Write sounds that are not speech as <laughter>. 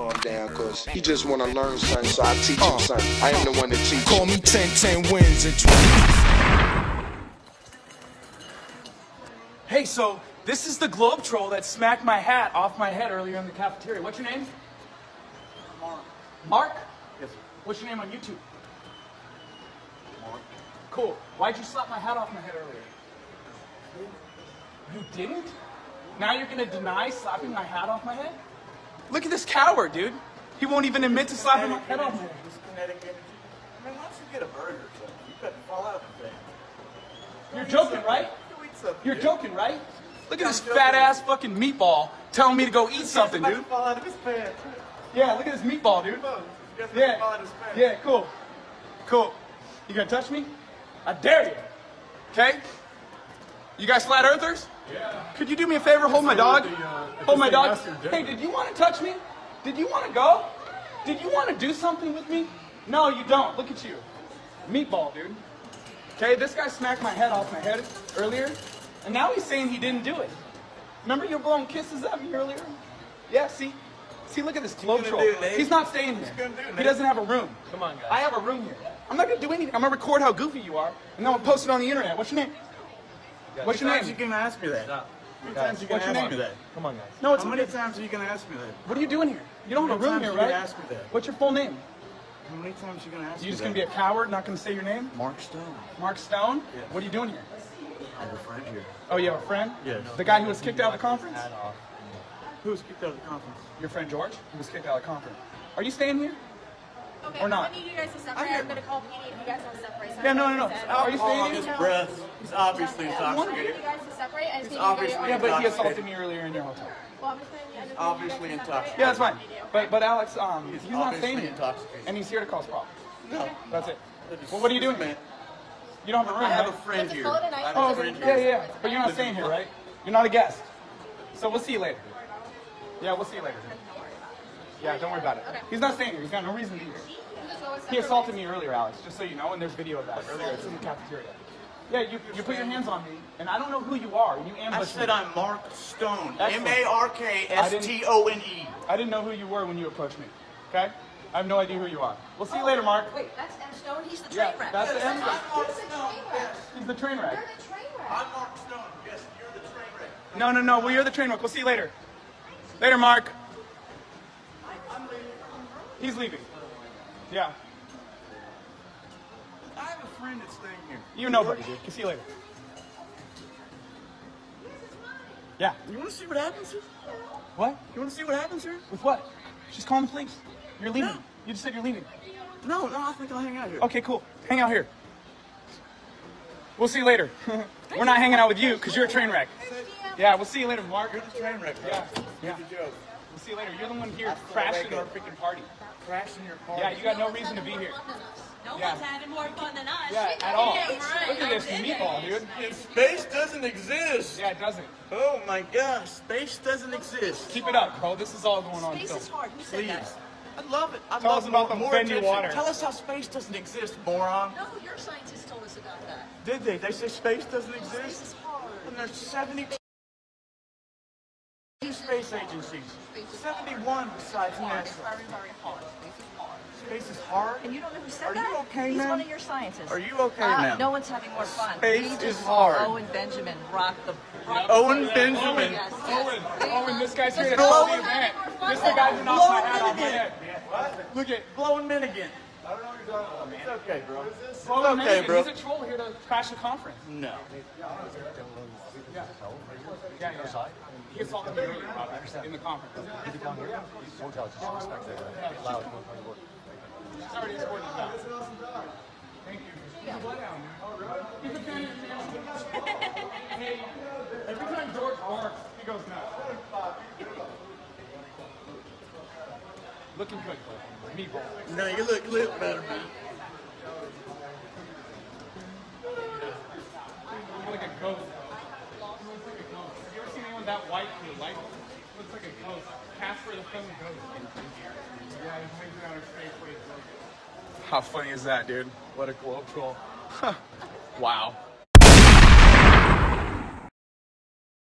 calm down, cause he just wanna learn something, so I teach him something. I am the one that teach Call him. me 10, 10 wins and 20. Hey, so this is the globe troll that smacked my hat off my head earlier in the cafeteria. What's your name? Mark. Mark? Yes. What's your name on YouTube? Mark. Cool. Why'd you slap my hat off my head earlier? You didn't? Now you're gonna deny slapping my hat off my head? Look at this coward, dude. He won't even admit to slapping my head off my head. This kinetic energy. Man, why don't you get a burger or something? You better fall out of bed. You're joking, right? Go eat something. You're joking, right? Look at this fat ass fucking meatball telling me to go eat something, dude. fall out of his pants. Yeah, look at this meatball, dude. Oh, He's about to fall out Yeah, of his pants. yeah, cool, cool. You gonna touch me? I dare you. Okay? You guys flat earthers? Yeah. Could you do me a favor? Hold my dog. Uh, Hold my dog. Hey, did you want to touch me? Did you want to go? Did you want to do something with me? No, you don't. Look at you. Meatball, dude. Okay, this guy smacked my head off my head earlier, and now he's saying he didn't do it. Remember you were blowing kisses at me earlier? Yeah, see? See, look at this globe gonna troll. do it, He's not staying here. do it, He doesn't have a room. Come on, guys. I have a room here. I'm not gonna do anything. I'm gonna record how goofy you are, and then I'll post it on the internet. What's your name? What's How your many times you name? gonna ask me that? How many times you What's gonna your ask me that? Come on, guys. No, it's How many okay. times are you gonna ask me that? What are you doing here? You don't have a room many here, you right? gonna ask me that? What's your full name? How many times you gonna ask You me just that? gonna be a coward, not gonna say your name? Mark Stone. Mark Stone? Yeah. What are you doing here? I have a friend here. Oh, you have a friend? Yes. The guy who was kicked out of the conference? Who was kicked out of the conference? Your friend George? Who was kicked out of the conference. Are you staying here? Okay, Or not? I need you guys to separate. I'm gonna call PD if you guys don't separate. Yeah, no, no, no. Are you Alcohol on staying his here? breath. He's obviously intoxicated. you guys to separate. I just need you to get obviously- Yeah, but he assaulted me earlier in your hotel. Well, I'm just saying, I just need Obviously you guys to intoxicated. Yeah, that's fine. But but Alex, um, he's, He's not obviously staying here, intoxicated. and he's here to cause problems. No. That's it. Well, what are you doing? Man, You don't have a room, I have a right? friend here. call it a night. I have Oh, a okay. friend yeah, here. yeah. But you're not staying here, right? You're not a guest. So we'll see you later. Yeah, we'll see you later. Yeah, don't worry about it. Okay. He's not staying here. He's got no reason to be here. We'll just go with He separate assaulted me earlier, Alex, just so you know, and there's video of that earlier. It's in the cafeteria. Yeah, you, you put your hands on me, and I don't know who you are. and You I ambushed said me. I'm Mark Stone. M A R K S T O N E. I didn't know who you were when you approached me. Okay? I have no idea who you are. We'll see you later, Mark. Wait, that's M Stone. He's the Yeah, train wreck. that's the M. He's the train wreck. He's the train wreck. You're the train wreck. I'm Mark Stone. Yes, you're the train wreck. No, no, no. Well, you're the train wreck. We'll see you later. Later, Mark. I'm leaving. He's leaving. Yeah. I have a friend that's staying here. You're nobody, dude. We'll see you later. Yeah. You want to see what happens here? What? You want to see what happens here? With what? She's calling the police. You're leaving. No. You just said you're leaving. No, no, I think I'll hang out here. Okay, cool. Hang out here. We'll see you later. <laughs> We're not hanging out with you because you're a train wreck. Yeah, we'll see you later, Mark. You're the train wreck. bro. Yeah, yeah. You're the joke. We'll see you later. You're the one here Hasta crashing our freaking party. Crashing your party. Yeah, you got no reason to be here. No Yeah. one's having more fun than us. Yeah, at all. Look at this meatball, dude. And space doesn't exist. Yeah, it doesn't. Oh my gosh, space doesn't exist. Keep it up, bro. This is all going on Space is hard. Who said Please. that? I love it. I Tell love us about more, the more Bendy water. Tell us how space doesn't exist, moron. No, your scientists told us about that. Did they? They say space doesn't Space exist? is hard. And there's 72 space agencies. 71 besides NASA. very, very hard. Space is hard. Space is hard. And you don't know who said Are that? you okay, He's ma'am? one of your scientists. Are you okay, uh, ma'am? No one's having more fun. Space We is just hard. Owen Benjamin rock the. Rock Owen the- Benjamin. Yes, yes. Owen, Owen, this guy's here to Blow call the it. event. This is the guy who knocked my Blow hat it off my again. head. Look at Blowing Minigan. I don't know what you're talking about, man. It's okay, bro. Owen okay, Minigan. bro. He's a troll here to crash the conference. No. Yeah, yeah. He assaulted me earlier about it in the conference. He's already escorted us out. Thank you. He's a bloodhound. He's a fan of your. Hey, every time George barks, he goes nuts. Looking good, bud. Meatball. No, you look, look better, man. How funny is that, dude? What a globe troll. wow.